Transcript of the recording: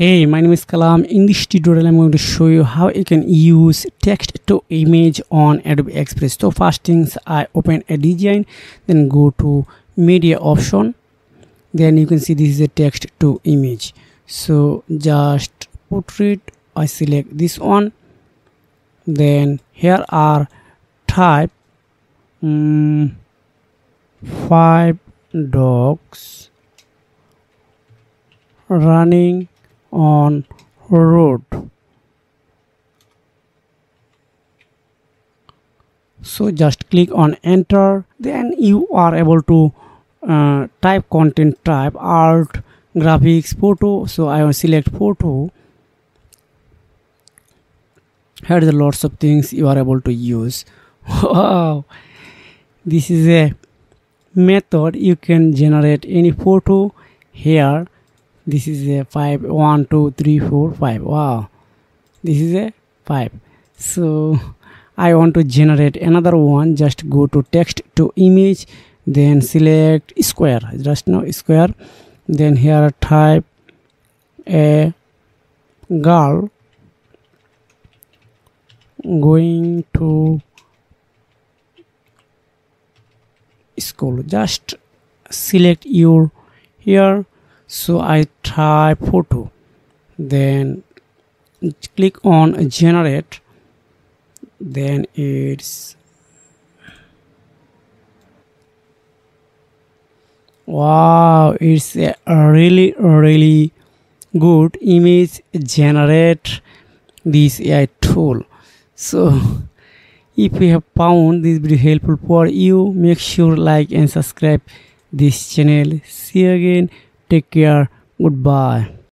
Hey, my name is Kalam. In this tutorial, I'm going to show you how you can use text to image on Adobe Express. So first things, I open a design, then go to media option. Then you can see this is a text to image. So just portrait, I select this one. Then here are type um, five dogs running on road. So just click on enter then you are able to uh, type content type art graphics photo. So i will select photo. Here the lots of things you are able to use. Wow. This is a method you can generate any photo here this is a 5 1 2 3 4 5 wow. This is a 5 so i want to generate another one. Just go to text to image then select square. Just now square. Then here type a girl going to school. Just select your here so I type photo. Then click on generate. Then it's wow it's a really really good image generate this AI tool. So if you have found this video helpful for you make sure like and subscribe this channel. See you again take care. Goodbye